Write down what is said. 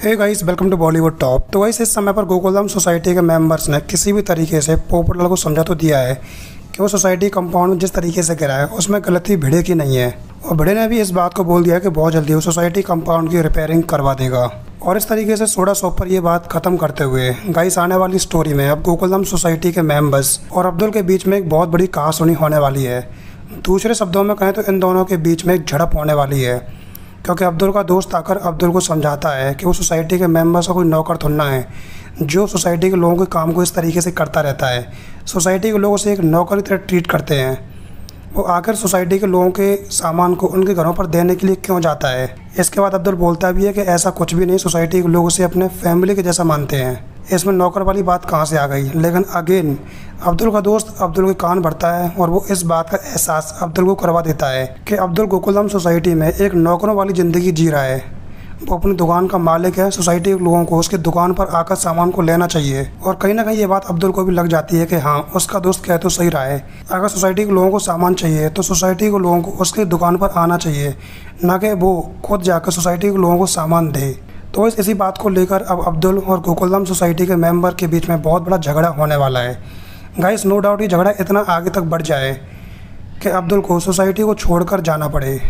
Hey guys welcome to Bollywood top तो guys इस समय पर गोकुलधाम सोसाइटी के मेंबर्स ने किसी भी तरीके से पोपटलाल को समझा तो दिया है कि वो सोसाइटी कंपाउंड जिस तरीके से गिरा है, उसमें गलती भिड़े की नहीं है। और भिड़े ने भी इस बात को बोल दिया कि बहुत जल्दी वो सोसाइटी कंपाउंड की रिपेयरिंग करवा देगा। और इस तरीके से सोडा सॉप पर ये बात खत्म करते हुए गाइस आने वाली स्टोरी में अब गोकुलधाम सोसाइटी के मेंबर्स और अब्दुल के बीच में एक बहुत बड़ी कहासुनी होने वाली है। दूसरे शब्दों में कहें तो इन दोनों के बीच में एक झड़प होने वाली है। क्योंकि अब्दुल का दोस्त आकर अब्दुल को समझाता है कि वो सोसाइटी के मेंबर्स का कोई नौकर थुनना है, जो सोसाइटी के लोगों के काम को इस तरीके से करता रहता है। सोसाइटी के लोग उसे एक नौकर की तरह ट्रीट करते हैं। वो आकर सोसाइटी के लोगों के सामान को उनके घरों पर देने के लिए क्यों जाता है? इसके बाद अब्दुल बोलता भी है कि ऐसा कुछ भी नहीं, सोसाइटी के लोग उसे अपने फैमिली के जैसा मानते हैं। इसमें नौकर वाली बात कहाँ से आ गई? लेकिन अगेन अब्दुल का दोस्त अब्दुल के कान भरता है और वो इस बात का एहसास अब्दुल को करवा देता है कि अब्दुल गोकुलधाम सोसाइटी में एक नौकरों वाली ज़िंदगी जी रहा है। वो अपनी दुकान का मालिक है, सोसाइटी के लोगों को उसकी दुकान पर आकर सामान को लेना चाहिए। और कहीं ना कहीं ये बात अब्दुल को भी लग जाती है कि हाँ उसका दोस्त कह तो सही रहा है। अगर सोसाइटी के लोगों को सामान चाहिए तो सोसाइटी के लोगों को उसकी दुकान पर आना चाहिए, ना कि वो खुद जाकर सोसाइटी के लोगों को सामान दे। तो इस इसी बात को लेकर अब अब्दुल और गोकुलम सोसाइटी के मेंबर के बीच में बहुत बड़ा झगड़ा होने वाला है। गाइस, नो डाउट ये झगड़ा इतना आगे तक बढ़ जाए कि अब्दुल को सोसाइटी को छोड़कर जाना पड़े।